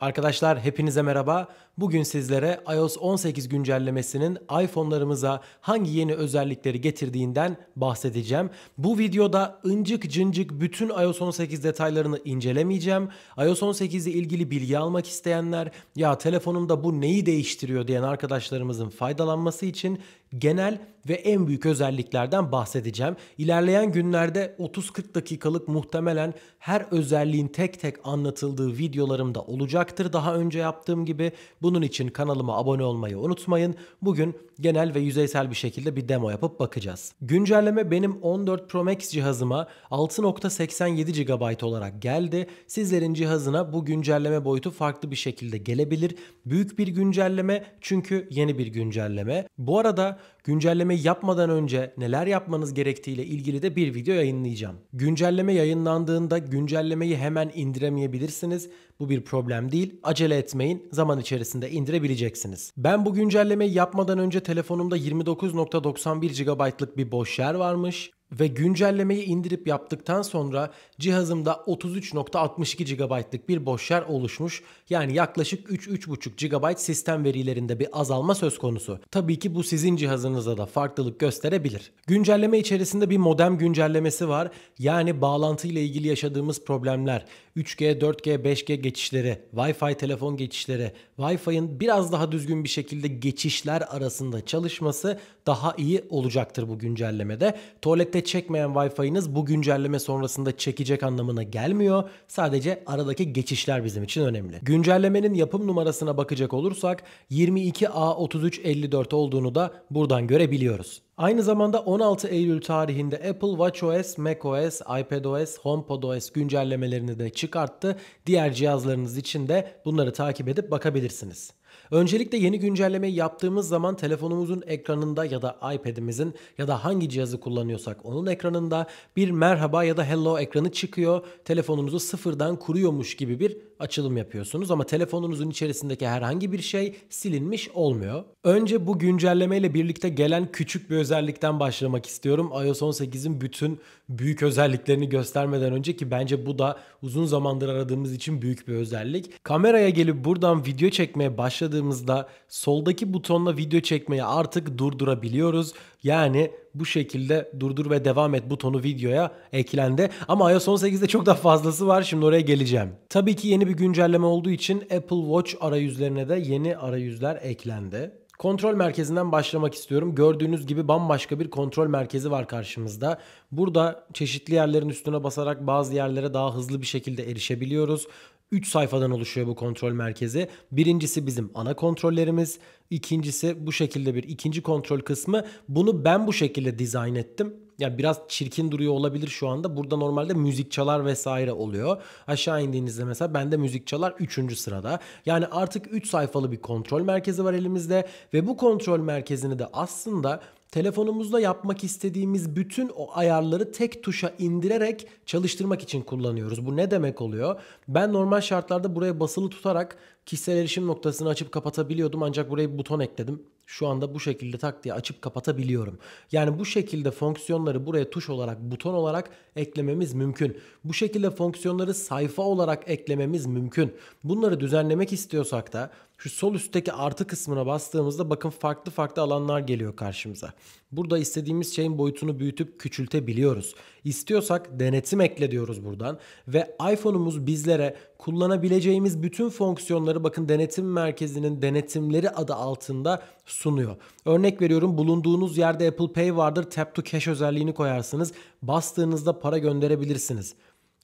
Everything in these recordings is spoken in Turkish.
Arkadaşlar hepinize merhaba. Bugün sizlere iOS 18 güncellemesinin iPhone'larımıza hangi yeni özellikleri getirdiğinden bahsedeceğim. Bu videoda incik cıncık bütün iOS 18 detaylarını incelemeyeceğim. iOS 18 ile ilgili bilgi almak isteyenler ya telefonumda bu neyi değiştiriyor diyen arkadaşlarımızın faydalanması için genel ve en büyük özelliklerden bahsedeceğim. İlerleyen günlerde 30-40 dakikalık muhtemelen her özelliğin tek tek anlatıldığı videolarım da olacaktır. Daha önce yaptığım gibi bunun için kanalıma abone olmayı unutmayın. Bugün genel ve yüzeysel bir şekilde bir demo yapıp bakacağız. Güncelleme benim 14 Pro Max cihazıma 6.87 GB olarak geldi. Sizlerin cihazına bu güncelleme boyutu farklı bir şekilde gelebilir. Büyük bir güncelleme çünkü yeni bir güncelleme. Bu arada güncelleme yapmadan önce neler yapmanız gerektiğiyle ilgili de bir video yayınlayacağım. Güncelleme yayınlandığında güncellemeyi hemen indiremeyebilirsiniz. Bu bir problem değil. Acele etmeyin. Zaman içerisinde indirebileceksiniz. Ben bu güncellemeyi yapmadan önce telefonumda 29.91 GB'lık bir boş yer varmış. Ve güncellemeyi indirip yaptıktan sonra cihazımda 33.62 GB'lık bir boş yer oluşmuş. Yani yaklaşık 3-3.5 GB sistem verilerinde bir azalma söz konusu. Tabii ki bu sizin cihazınızda da farklılık gösterebilir. Güncelleme içerisinde bir modem güncellemesi var. Yani bağlantı ile ilgili yaşadığımız problemler, 3G, 4G, 5G geçişleri, Wi-Fi telefon geçişleri, Wi-Fi'nin biraz daha düzgün bir şekilde geçişler arasında çalışması daha iyi olacaktır bu güncellemede. Tuvalette çekmeyen Wi-Fi'niz bu güncelleme sonrasında çekecek anlamına gelmiyor. Sadece aradaki geçişler bizim için önemli. Güncellemenin yapım numarasına bakacak olursak 22A3354 olduğunu da buradan görebiliyoruz. Aynı zamanda 16 Eylül tarihinde Apple WatchOS, macOS, iPadOS, HomePodOS güncellemelerini de çıkarttı. Diğer cihazlarınız için de bunları takip edip bakabilirsiniz. Öncelikle yeni güncellemeyi yaptığımız zaman telefonumuzun ekranında ya da iPad'imizin ya da hangi cihazı kullanıyorsak onun ekranında bir merhaba ya da hello ekranı çıkıyor. Telefonunuzu sıfırdan kuruyormuş gibi bir açılım yapıyorsunuz ama telefonunuzun içerisindeki herhangi bir şey silinmiş olmuyor. Önce bu güncelleme ile birlikte gelen küçük bir özellikten başlamak istiyorum. iOS 18'in bütün büyük özelliklerini göstermeden önce ki bence bu da uzun zamandır aradığımız için büyük bir özellik. Kameraya gelip buradan video çekmeye başladığımızda soldaki butonla video çekmeyi artık durdurabiliyoruz. Yani bu şekilde durdur ve devam et butonu videoya eklendi. Ama iOS 18'de çok daha fazlası var. Şimdi oraya geleceğim. Tabii ki yeni bir güncelleme olduğu için Apple Watch arayüzlerine de yeni arayüzler eklendi. Kontrol merkezinden başlamak istiyorum. Gördüğünüz gibi bambaşka bir kontrol merkezi var karşımızda. Burada çeşitli yerlerin üstüne basarak bazı yerlere daha hızlı bir şekilde erişebiliyoruz. 3 sayfadan oluşuyor bu kontrol merkezi. Birincisi bizim ana kontrollerimiz. İkincisi bu şekilde bir ikinci kontrol kısmı. Bunu ben bu şekilde dizayn ettim. Yani biraz çirkin duruyor olabilir şu anda. Burada normalde müzik çalar vesaire oluyor. Aşağı indiğinizde mesela bende müzik çalar 3. sırada. Yani artık 3 sayfalı bir kontrol merkezi var elimizde ve bu kontrol merkezini de aslında telefonumuzda yapmak istediğimiz bütün o ayarları tek tuşa indirerek çalıştırmak için kullanıyoruz. Bu ne demek oluyor? Ben normal şartlarda buraya basılı tutarak kişisel erişim noktasını açıp kapatabiliyordum ancak buraya bir buton ekledim. Şu anda bu şekilde tak diye açıp kapatabiliyorum. Yani bu şekilde fonksiyonları buraya tuş olarak, buton olarak eklememiz mümkün. Bu şekilde fonksiyonları sayfa olarak eklememiz mümkün. Bunları düzenlemek istiyorsak da şu sol üstteki artı kısmına bastığımızda bakın farklı farklı alanlar geliyor karşımıza. Burada istediğimiz şeyin boyutunu büyütüp küçültebiliyoruz. İstiyorsak denetim ekle diyoruz buradan ve iPhone'umuz bizlere kullanabileceğimiz bütün fonksiyonları bakın denetim merkezinin denetimleri adı altında sunuyor. Örnek veriyorum bulunduğunuz yerde Apple Pay vardır. Tap to Cash özelliğini koyarsınız. Bastığınızda para gönderebilirsiniz.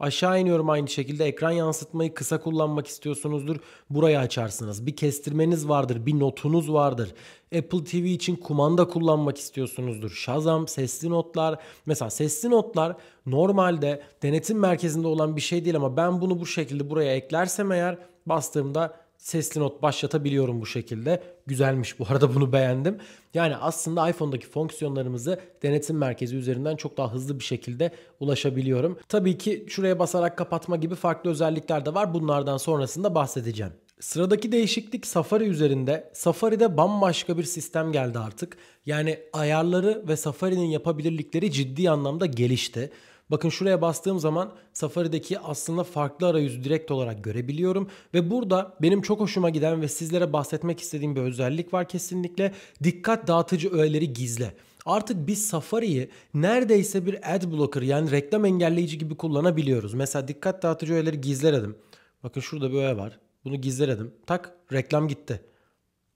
Aşağı iniyorum aynı şekilde ekran yansıtmayı kısa kullanmak istiyorsunuzdur. Burayı açarsınız. Bir kestirmeniz vardır, bir notunuz vardır. Apple TV için kumanda kullanmak istiyorsunuzdur. Shazam, sesli notlar. Mesela sesli notlar normalde denetim merkezinde olan bir şey değil ama ben bunu bu şekilde buraya eklersem eğer bastığımda sesli not başlatabiliyorum bu şekilde. Güzelmiş bu arada bunu beğendim. Yani aslında iPhone'daki fonksiyonlarımızı denetim merkezi üzerinden çok daha hızlı bir şekilde ulaşabiliyorum. Tabii ki şuraya basarak kapatma gibi farklı özellikler de var. Bunlardan sonrasında bahsedeceğim. Sıradaki değişiklik Safari üzerinde. Safari'de bambaşka bir sistem geldi artık. Yani ayarları ve Safari'nin yapabilirlikleri ciddi anlamda gelişti. Bakın şuraya bastığım zaman Safari'deki aslında farklı arayüzü direkt olarak görebiliyorum. Ve burada benim çok hoşuma giden ve sizlere bahsetmek istediğim bir özellik var kesinlikle. Dikkat dağıtıcı öğeleri gizle. Artık biz Safari'yi neredeyse bir ad blocker yani reklam engelleyici gibi kullanabiliyoruz. Mesela dikkat dağıtıcı öğeleri gizleredim. Bakın şurada bir öğe var. Bunu gizleredim. Tak reklam gitti.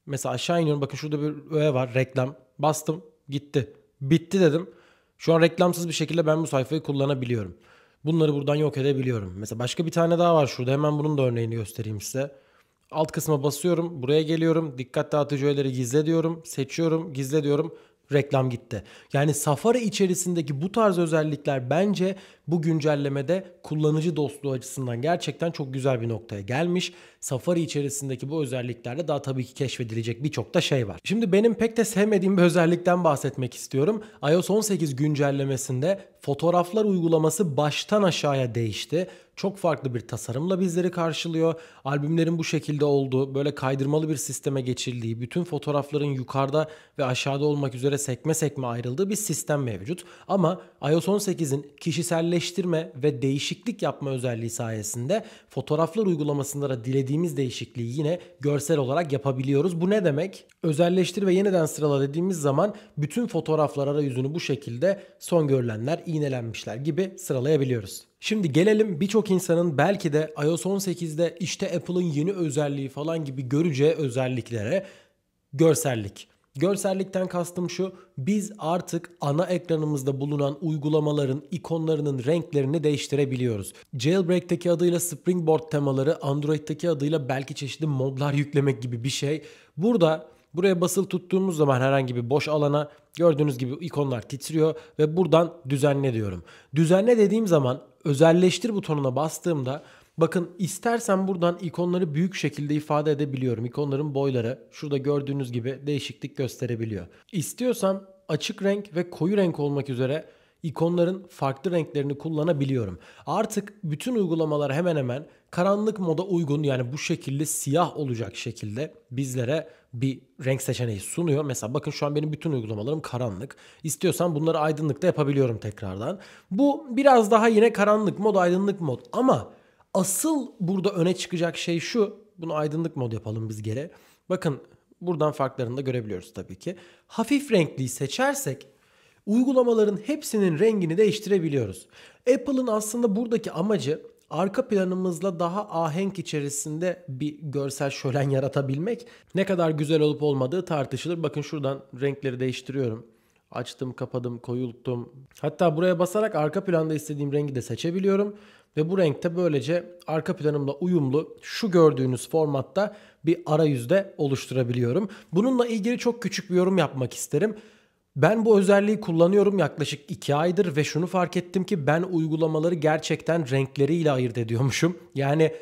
Mesela aşağı iniyorum. Bakın şurada bir öğe var. Reklam. Bastım. Gitti. Bitti dedim. Şu an reklamsız bir şekilde ben bu sayfayı kullanabiliyorum. Bunları buradan yok edebiliyorum. Mesela başka bir tane daha var şurada. Hemen bunun da örneğini göstereyim size. Alt kısma basıyorum. Buraya geliyorum. Dikkat dağıtıcı öğeleri gizle diyorum. Seçiyorum. Gizle diyorum reklam gitti. Yani Safari içerisindeki bu tarz özellikler bence bu güncellemede kullanıcı dostluğu açısından gerçekten çok güzel bir noktaya gelmiş. Safari içerisindeki bu özelliklerle daha tabii ki keşfedilecek birçok da şey var. Şimdi benim pek de sevmediğim bir özellikten bahsetmek istiyorum. iOS 18 güncellemesinde fotoğraflar uygulaması baştan aşağıya değişti. Çok farklı bir tasarımla bizleri karşılıyor. Albümlerin bu şekilde olduğu, böyle kaydırmalı bir sisteme geçildiği, bütün fotoğrafların yukarıda ve aşağıda olmak üzere sekme sekme ayrıldığı bir sistem mevcut. Ama iOS 18'in kişiselleştirme ve değişiklik yapma özelliği sayesinde fotoğraflar uygulamasında da dilediğimiz değişikliği yine görsel olarak yapabiliyoruz. Bu ne demek? Özelleştir ve yeniden sırala dediğimiz zaman bütün fotoğraflar arayüzünü bu şekilde son görülenler, iğnelenmişler gibi sıralayabiliyoruz. Şimdi gelelim birçok insanın belki de iOS 18'de işte Apple'ın yeni özelliği falan gibi göreceği özelliklere görsellik. Görsellikten kastım şu. Biz artık ana ekranımızda bulunan uygulamaların ikonlarının renklerini değiştirebiliyoruz. Jailbreak'teki adıyla Springboard temaları, Android'teki adıyla belki çeşitli modlar yüklemek gibi bir şey. Burada buraya basılı tuttuğumuz zaman herhangi bir boş alana gördüğünüz gibi ikonlar titriyor ve buradan düzenle diyorum. Düzenle dediğim zaman özelleştir butonuna bastığımda Bakın istersen buradan ikonları büyük şekilde ifade edebiliyorum. İkonların boyları şurada gördüğünüz gibi değişiklik gösterebiliyor. İstiyorsam açık renk ve koyu renk olmak üzere ikonların farklı renklerini kullanabiliyorum. Artık bütün uygulamalar hemen hemen karanlık moda uygun yani bu şekilde siyah olacak şekilde bizlere bir renk seçeneği sunuyor. Mesela bakın şu an benim bütün uygulamalarım karanlık. İstiyorsam bunları aydınlıkta yapabiliyorum tekrardan. Bu biraz daha yine karanlık mod, aydınlık mod ama Asıl burada öne çıkacak şey şu. Bunu aydınlık mod yapalım biz geri. Bakın buradan farklarını da görebiliyoruz tabii ki. Hafif renkliyi seçersek uygulamaların hepsinin rengini değiştirebiliyoruz. Apple'ın aslında buradaki amacı arka planımızla daha ahenk içerisinde bir görsel şölen yaratabilmek. Ne kadar güzel olup olmadığı tartışılır. Bakın şuradan renkleri değiştiriyorum. Açtım, kapadım, koyulttum. Hatta buraya basarak arka planda istediğim rengi de seçebiliyorum. Ve bu renkte böylece arka planımla uyumlu şu gördüğünüz formatta bir arayüzde oluşturabiliyorum. Bununla ilgili çok küçük bir yorum yapmak isterim. Ben bu özelliği kullanıyorum yaklaşık 2 aydır ve şunu fark ettim ki ben uygulamaları gerçekten renkleriyle ayırt ediyormuşum. Yani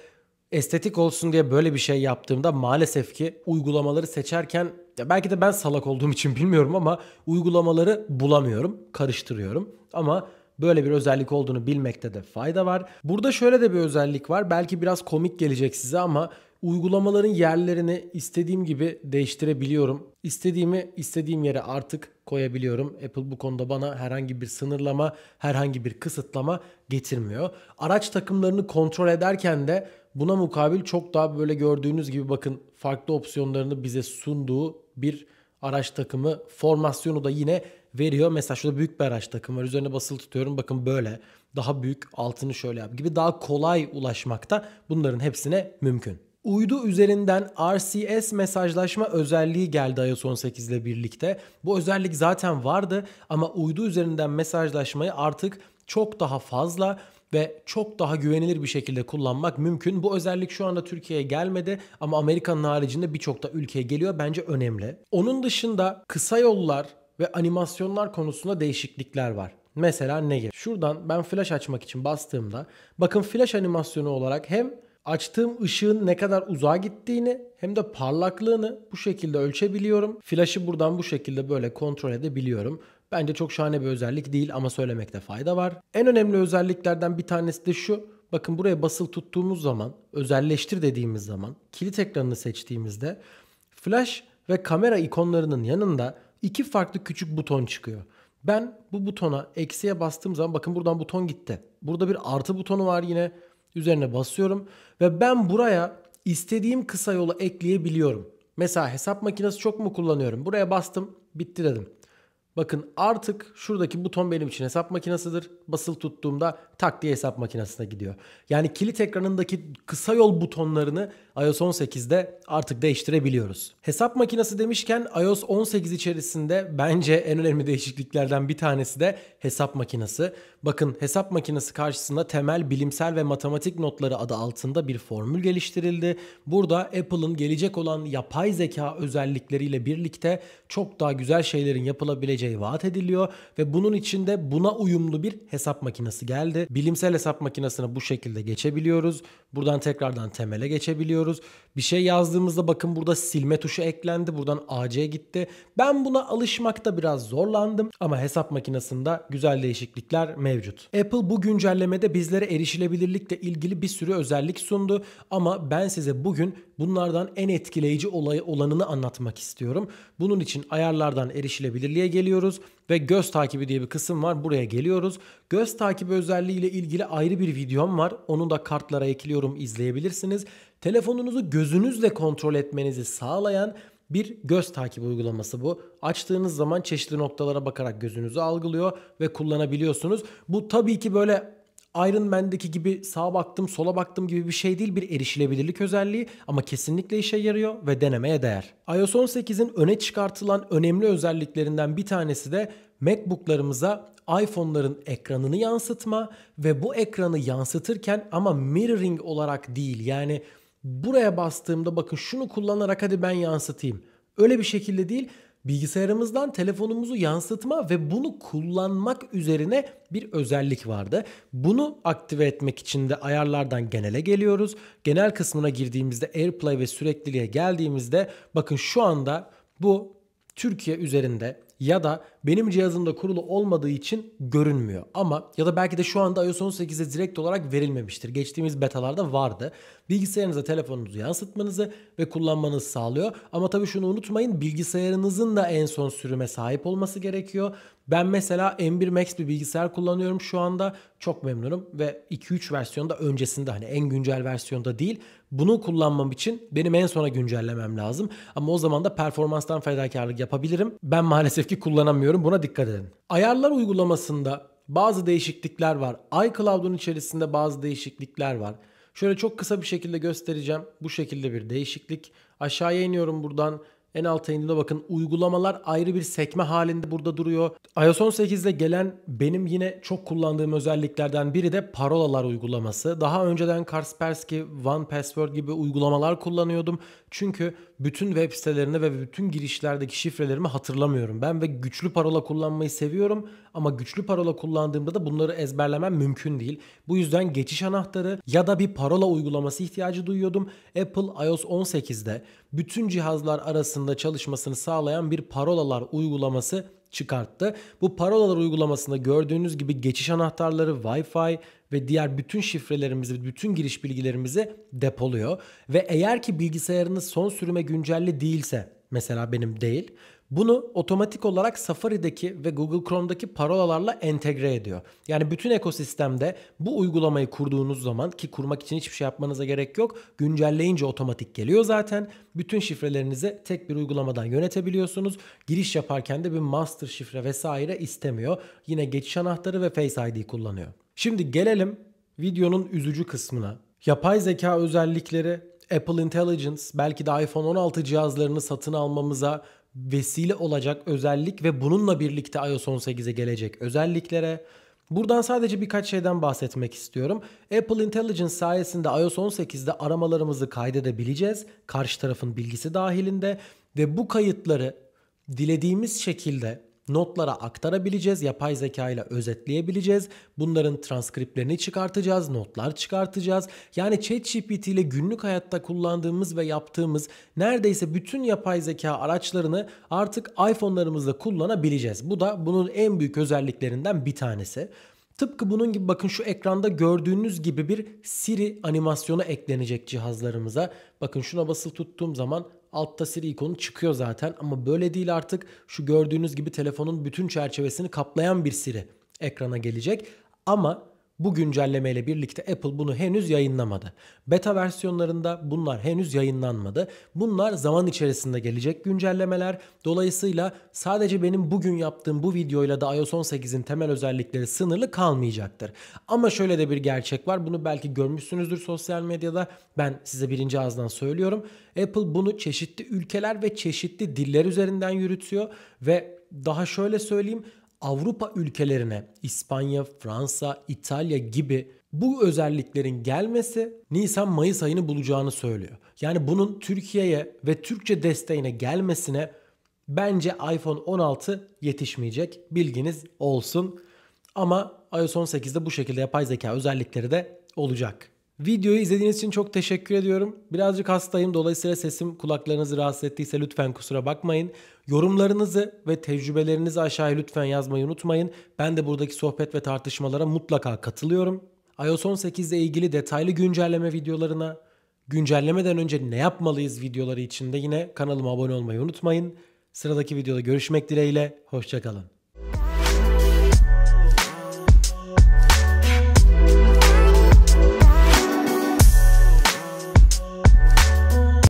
estetik olsun diye böyle bir şey yaptığımda maalesef ki uygulamaları seçerken ya belki de ben salak olduğum için bilmiyorum ama uygulamaları bulamıyorum, karıştırıyorum. Ama Böyle bir özellik olduğunu bilmekte de fayda var. Burada şöyle de bir özellik var. Belki biraz komik gelecek size ama uygulamaların yerlerini istediğim gibi değiştirebiliyorum. İstediğimi istediğim yere artık koyabiliyorum. Apple bu konuda bana herhangi bir sınırlama, herhangi bir kısıtlama getirmiyor. Araç takımlarını kontrol ederken de buna mukabil çok daha böyle gördüğünüz gibi bakın farklı opsiyonlarını bize sunduğu bir araç takımı formasyonu da yine veriyor. Mesela şurada büyük bir araç takım var. Üzerine basılı tutuyorum. Bakın böyle. Daha büyük altını şöyle yap gibi daha kolay ulaşmakta bunların hepsine mümkün. Uydu üzerinden RCS mesajlaşma özelliği geldi iOS 18 ile birlikte. Bu özellik zaten vardı ama uydu üzerinden mesajlaşmayı artık çok daha fazla ve çok daha güvenilir bir şekilde kullanmak mümkün. Bu özellik şu anda Türkiye'ye gelmedi ama Amerika'nın haricinde birçok da ülkeye geliyor. Bence önemli. Onun dışında kısa yollar ve animasyonlar konusunda değişiklikler var. Mesela ne gibi? Şuradan ben flash açmak için bastığımda bakın flash animasyonu olarak hem açtığım ışığın ne kadar uzağa gittiğini hem de parlaklığını bu şekilde ölçebiliyorum. Flash'ı buradan bu şekilde böyle kontrol edebiliyorum. Bence çok şahane bir özellik değil ama söylemekte fayda var. En önemli özelliklerden bir tanesi de şu. Bakın buraya basıl tuttuğumuz zaman, özelleştir dediğimiz zaman, kilit ekranını seçtiğimizde flash ve kamera ikonlarının yanında iki farklı küçük buton çıkıyor. Ben bu butona eksiye bastığım zaman bakın buradan buton gitti. Burada bir artı butonu var yine. Üzerine basıyorum ve ben buraya istediğim kısa yolu ekleyebiliyorum. Mesela hesap makinesi çok mu kullanıyorum? Buraya bastım, bitti dedim. Bakın artık şuradaki buton benim için hesap makinesidir. Basılı tuttuğumda tak diye hesap makinesine gidiyor. Yani kilit ekranındaki kısa yol butonlarını iOS 18'de artık değiştirebiliyoruz. Hesap makinesi demişken iOS 18 içerisinde bence en önemli değişikliklerden bir tanesi de hesap makinesi. Bakın hesap makinesi karşısında temel bilimsel ve matematik notları adı altında bir formül geliştirildi. Burada Apple'ın gelecek olan yapay zeka özellikleriyle birlikte çok daha güzel şeylerin yapılabileceği vaat ediliyor ve bunun içinde buna uyumlu bir hesap makinesi geldi. Bilimsel hesap makinesine bu şekilde geçebiliyoruz. Buradan tekrardan temele geçebiliyoruz. Bir şey yazdığımızda bakın burada silme tuşu eklendi. Buradan AC gitti. Ben buna alışmakta biraz zorlandım ama hesap makinesinde güzel değişiklikler mevcut. Apple bu güncellemede bizlere erişilebilirlikle ilgili bir sürü özellik sundu ama ben size bugün bunlardan en etkileyici olayı olanını anlatmak istiyorum. Bunun için ayarlardan erişilebilirliğe geliyoruz ve göz takibi diye bir kısım var. Buraya geliyoruz. Göz takibi özelliği ile ilgili ayrı bir videom var. Onu da kartlara ekliyorum izleyebilirsiniz. Telefonunuzu gözünüzle kontrol etmenizi sağlayan bir göz takibi uygulaması bu. Açtığınız zaman çeşitli noktalara bakarak gözünüzü algılıyor ve kullanabiliyorsunuz. Bu tabii ki böyle Iron Man'deki gibi sağa baktım sola baktım gibi bir şey değil bir erişilebilirlik özelliği ama kesinlikle işe yarıyor ve denemeye değer. iOS 18'in öne çıkartılan önemli özelliklerinden bir tanesi de MacBook'larımıza iPhone'ların ekranını yansıtma ve bu ekranı yansıtırken ama mirroring olarak değil yani buraya bastığımda bakın şunu kullanarak hadi ben yansıtayım. Öyle bir şekilde değil bilgisayarımızdan telefonumuzu yansıtma ve bunu kullanmak üzerine bir özellik vardı. Bunu aktive etmek için de ayarlardan genele geliyoruz. Genel kısmına girdiğimizde AirPlay ve sürekliliğe geldiğimizde bakın şu anda bu Türkiye üzerinde ya da benim cihazımda kurulu olmadığı için görünmüyor. Ama ya da belki de şu anda iOS 18'e direkt olarak verilmemiştir. Geçtiğimiz betalarda vardı. Bilgisayarınıza telefonunuzu yansıtmanızı ve kullanmanızı sağlıyor. Ama tabii şunu unutmayın bilgisayarınızın da en son sürüme sahip olması gerekiyor. Ben mesela M1 Max bir bilgisayar kullanıyorum şu anda. Çok memnunum ve 2-3 versiyonda öncesinde hani en güncel versiyonda değil. Bunu kullanmam için benim en sona güncellemem lazım. Ama o zaman da performanstan fedakarlık yapabilirim. Ben maalesef ki kullanamıyorum. Buna dikkat edin. Ayarlar uygulamasında bazı değişiklikler var. iCloud'un içerisinde bazı değişiklikler var. Şöyle çok kısa bir şekilde göstereceğim. Bu şekilde bir değişiklik. Aşağıya iniyorum buradan. En alta indiğinde bakın uygulamalar ayrı bir sekme halinde burada duruyor. iOS 18'de gelen benim yine çok kullandığım özelliklerden biri de parolalar uygulaması. Daha önceden Kaspersky, One Password gibi uygulamalar kullanıyordum. Çünkü bütün web sitelerinde ve bütün girişlerdeki şifrelerimi hatırlamıyorum. Ben ve güçlü parola kullanmayı seviyorum ama güçlü parola kullandığımda da bunları ezberlemem mümkün değil. Bu yüzden geçiş anahtarı ya da bir parola uygulaması ihtiyacı duyuyordum. Apple iOS 18'de bütün cihazlar arasında çalışmasını sağlayan bir parolalar uygulaması çıkarttı. Bu parolalar uygulamasında gördüğünüz gibi geçiş anahtarları, Wi-Fi ve diğer bütün şifrelerimizi, bütün giriş bilgilerimizi depoluyor. Ve eğer ki bilgisayarınız son sürüme güncelli değilse, mesela benim değil, bunu otomatik olarak Safari'deki ve Google Chrome'daki parolalarla entegre ediyor. Yani bütün ekosistemde bu uygulamayı kurduğunuz zaman ki kurmak için hiçbir şey yapmanıza gerek yok. Güncelleyince otomatik geliyor zaten. Bütün şifrelerinizi tek bir uygulamadan yönetebiliyorsunuz. Giriş yaparken de bir master şifre vesaire istemiyor. Yine geçiş anahtarı ve Face ID kullanıyor. Şimdi gelelim videonun üzücü kısmına. Yapay zeka özellikleri Apple Intelligence belki de iPhone 16 cihazlarını satın almamıza vesile olacak özellik ve bununla birlikte iOS 18'e gelecek özelliklere Buradan sadece birkaç şeyden bahsetmek istiyorum. Apple Intelligence sayesinde iOS 18'de aramalarımızı kaydedebileceğiz. Karşı tarafın bilgisi dahilinde ve bu kayıtları dilediğimiz şekilde notlara aktarabileceğiz. Yapay zeka ile özetleyebileceğiz. Bunların transkriplerini çıkartacağız, notlar çıkartacağız. Yani ChatGPT ile günlük hayatta kullandığımız ve yaptığımız neredeyse bütün yapay zeka araçlarını artık iPhone'larımızda kullanabileceğiz. Bu da bunun en büyük özelliklerinden bir tanesi. Tıpkı bunun gibi bakın şu ekranda gördüğünüz gibi bir Siri animasyonu eklenecek cihazlarımıza. Bakın şuna basılı tuttuğum zaman altta Siri ikonu çıkıyor zaten ama böyle değil artık şu gördüğünüz gibi telefonun bütün çerçevesini kaplayan bir Siri ekrana gelecek. Ama bu güncelleme ile birlikte Apple bunu henüz yayınlamadı. Beta versiyonlarında bunlar henüz yayınlanmadı. Bunlar zaman içerisinde gelecek güncellemeler. Dolayısıyla sadece benim bugün yaptığım bu videoyla da iOS 18'in temel özellikleri sınırlı kalmayacaktır. Ama şöyle de bir gerçek var. Bunu belki görmüşsünüzdür sosyal medyada. Ben size birinci ağızdan söylüyorum. Apple bunu çeşitli ülkeler ve çeşitli diller üzerinden yürütüyor ve daha şöyle söyleyeyim Avrupa ülkelerine İspanya, Fransa, İtalya gibi bu özelliklerin gelmesi Nisan-Mayıs ayını bulacağını söylüyor. Yani bunun Türkiye'ye ve Türkçe desteğine gelmesine bence iPhone 16 yetişmeyecek. Bilginiz olsun. Ama iOS 18'de bu şekilde yapay zeka özellikleri de olacak. Videoyu izlediğiniz için çok teşekkür ediyorum. Birazcık hastayım dolayısıyla sesim kulaklarınızı rahatsız ettiyse lütfen kusura bakmayın. Yorumlarınızı ve tecrübelerinizi aşağıya lütfen yazmayı unutmayın. Ben de buradaki sohbet ve tartışmalara mutlaka katılıyorum. iOS 18 ile ilgili detaylı güncelleme videolarına, güncellemeden önce ne yapmalıyız videoları için de yine kanalıma abone olmayı unutmayın. Sıradaki videoda görüşmek dileğiyle, hoşçakalın.